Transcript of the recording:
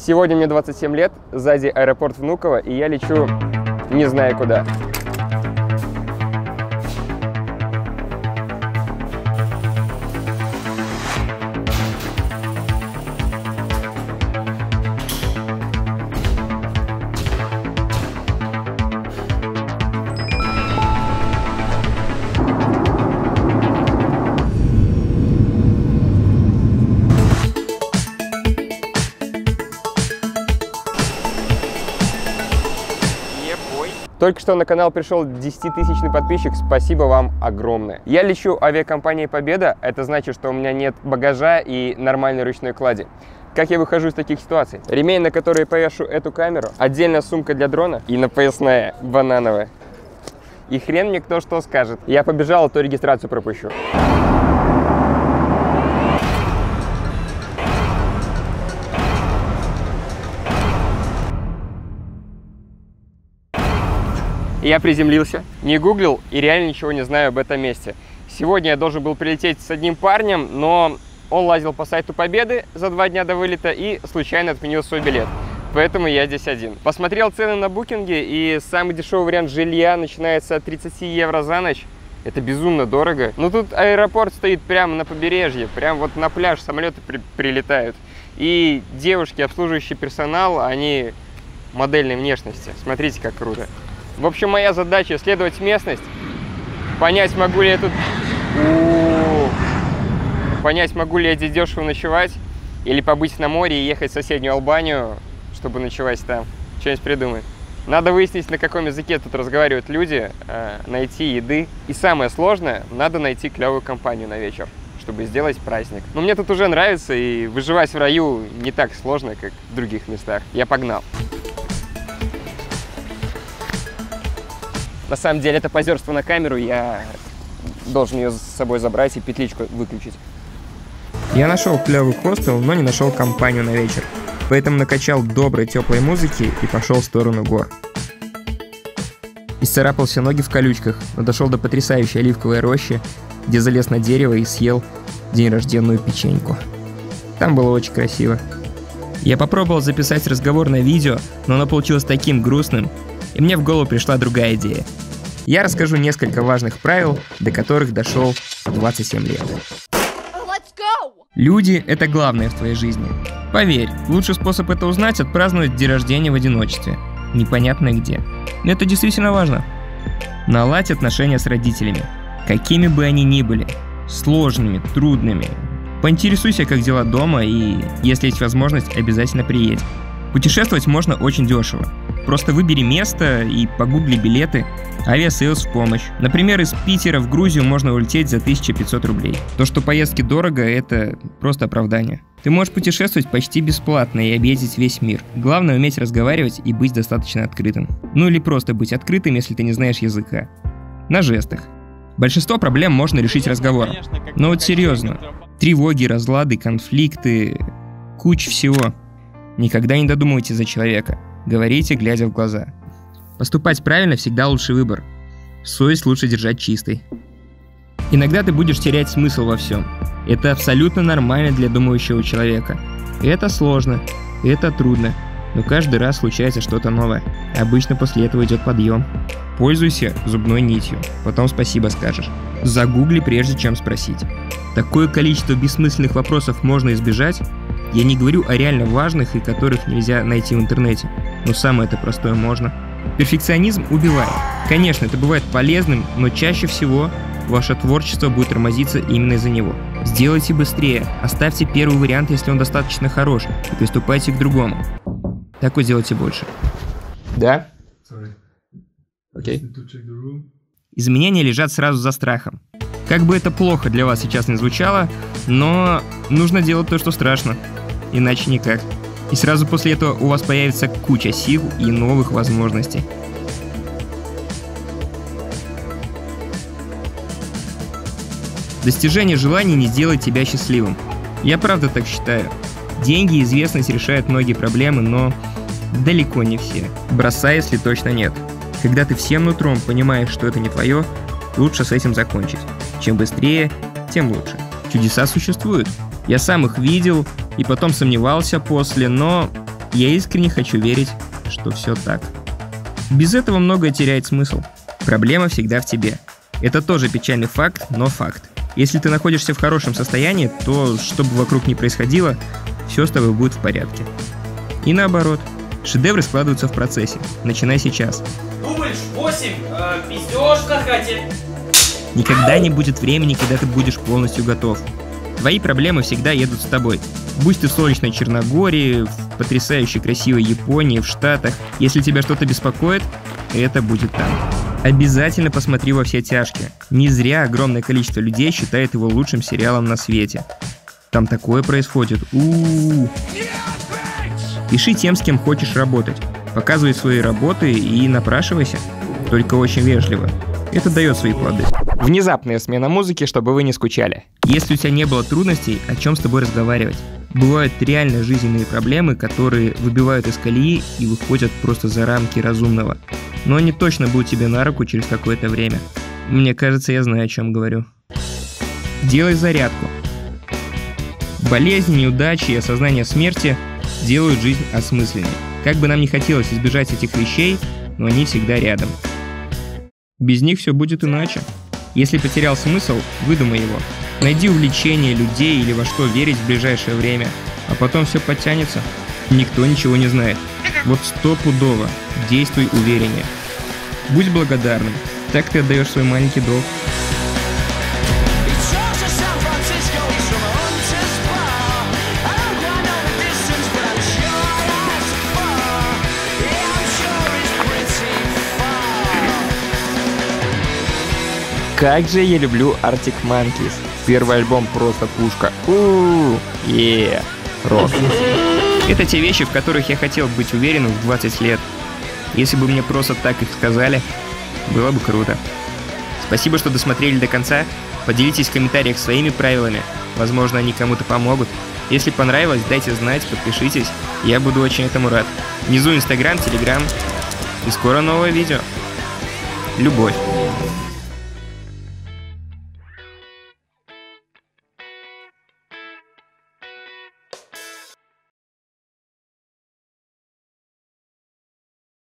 Сегодня мне 27 лет, сзади аэропорт Внуково, и я лечу не зная куда. Только что на канал пришел 10-тысячный подписчик, спасибо вам огромное. Я лечу авиакомпанией «Победа», это значит, что у меня нет багажа и нормальной ручной клади. Как я выхожу из таких ситуаций? Ремень, на который повешу эту камеру, отдельная сумка для дрона и напоясная банановая. И хрен мне кто что скажет. Я побежал, а то регистрацию пропущу. Я приземлился, не гуглил и реально ничего не знаю об этом месте. Сегодня я должен был прилететь с одним парнем, но он лазил по сайту Победы за два дня до вылета и случайно отменил свой билет. Поэтому я здесь один. Посмотрел цены на букинге, и самый дешевый вариант жилья начинается от 30 евро за ночь. Это безумно дорого. Но тут аэропорт стоит прямо на побережье, прямо вот на пляж самолеты при прилетают. И девушки, обслуживающий персонал, они модельной внешности. Смотрите, как круто. В общем, моя задача исследовать местность, понять, могу ли я тут... Понять, могу ли я здесь дешево ночевать, или побыть на море и ехать в соседнюю Албанию, чтобы ночевать там. Что-нибудь придумать. Надо выяснить, на каком языке тут разговаривают люди, э, найти еды. И самое сложное, надо найти клевую компанию на вечер, чтобы сделать праздник. Но мне тут уже нравится, и выживать в раю не так сложно, как в других местах. Я погнал. На самом деле это позерство на камеру, я должен ее с собой забрать и петличку выключить. Я нашел клевый хостел, но не нашел компанию на вечер. Поэтому накачал доброй теплой музыки и пошел в сторону гор. Исцарапался ноги в колючках, но дошел до потрясающей оливковой рощи, где залез на дерево и съел день рожденную печеньку. Там было очень красиво. Я попробовал записать разговор на видео, но оно получилось таким грустным, и мне в голову пришла другая идея. Я расскажу несколько важных правил, до которых дошел в 27 лет. Люди — это главное в твоей жизни. Поверь, лучший способ это узнать — отпраздновать день рождения в одиночестве. Непонятно где. Но это действительно важно. Наладь отношения с родителями. Какими бы они ни были. Сложными, трудными. Поинтересуйся, как дела дома, и, если есть возможность, обязательно приедь. Путешествовать можно очень дешево. Просто выбери место и погугли билеты. Aviasales в помощь. Например, из Питера в Грузию можно улететь за 1500 рублей. То, что поездки дорого, это просто оправдание. Ты можешь путешествовать почти бесплатно и объездить весь мир. Главное уметь разговаривать и быть достаточно открытым. Ну или просто быть открытым, если ты не знаешь языка. На жестах. Большинство проблем можно решить разговором. Но вот серьезно. Тревоги, разлады, конфликты, куча всего. Никогда не додумывайте за человека. Говорите, глядя в глаза. Поступать правильно всегда лучший выбор. Совесть лучше держать чистой. Иногда ты будешь терять смысл во всем. Это абсолютно нормально для думающего человека. Это сложно, это трудно, но каждый раз случается что-то новое. Обычно после этого идет подъем. Пользуйся зубной нитью, потом спасибо скажешь. Загугли прежде чем спросить. Такое количество бессмысленных вопросов можно избежать. Я не говорю о реально важных и которых нельзя найти в интернете но самое это простое можно. Перфекционизм убивает. Конечно, это бывает полезным, но чаще всего ваше творчество будет тормозиться именно из-за него. Сделайте быстрее, оставьте первый вариант, если он достаточно хорош, и приступайте к другому. Так вот сделайте больше. Да? Окей. Okay. Изменения лежат сразу за страхом. Как бы это плохо для вас сейчас не звучало, но нужно делать то, что страшно. Иначе никак. И сразу после этого у вас появится куча сил и новых возможностей. Достижение желаний не сделает тебя счастливым. Я правда так считаю. Деньги и известность решают многие проблемы, но далеко не все. Бросай, если точно нет. Когда ты всем нутром понимаешь, что это не твое, лучше с этим закончить. Чем быстрее, тем лучше. Чудеса существуют. Я сам их видел и потом сомневался после, но Я искренне хочу верить, что все так. Без этого многое теряет смысл. Проблема всегда в тебе. Это тоже печальный факт, но факт. Если ты находишься в хорошем состоянии, то, что бы вокруг ни происходило, все с тобой будет в порядке. И наоборот, шедевры складываются в процессе. Начинай сейчас. Думаешь, 8, э, пиздешь на хате? Никогда не будет времени, когда ты будешь полностью готов. Твои проблемы всегда едут с тобой. Будь ты в солнечной Черногории, в потрясающе красивой Японии, в Штатах. Если тебя что-то беспокоит, это будет там. Обязательно посмотри во все тяжкие. Не зря огромное количество людей считает его лучшим сериалом на свете. Там такое происходит. У-у-у. Пиши тем, с кем хочешь работать. Показывай свои работы и напрашивайся. Только очень вежливо. Это дает свои плоды. Внезапная смена музыки, чтобы вы не скучали. Если у тебя не было трудностей, о чем с тобой разговаривать? Бывают реально жизненные проблемы, которые выбивают из колеи и выходят просто за рамки разумного. Но они точно будут тебе на руку через какое-то время. Мне кажется, я знаю, о чем говорю. Делай зарядку. Болезни, неудачи и осознание смерти делают жизнь осмысленнее. Как бы нам не хотелось избежать этих вещей, но они всегда рядом. Без них все будет иначе. Если потерял смысл, выдумай его. Найди увлечение людей или во что верить в ближайшее время, а потом все подтянется. Никто ничего не знает. Вот стопудово. Действуй увереннее. Будь благодарным. Так ты отдаешь свой маленький долг. Как же я люблю Arctic Monkeys. Первый альбом просто пушка. у е рок. Это те вещи, в которых я хотел быть уверенным в 20 лет. Если бы мне просто так их сказали, было бы круто. Спасибо, что досмотрели до конца. Поделитесь в комментариях своими правилами. Возможно, они кому-то помогут. Если понравилось, дайте знать, подпишитесь. Я буду очень этому рад. Внизу Инстаграм, Телеграм. И скоро новое видео. Любовь.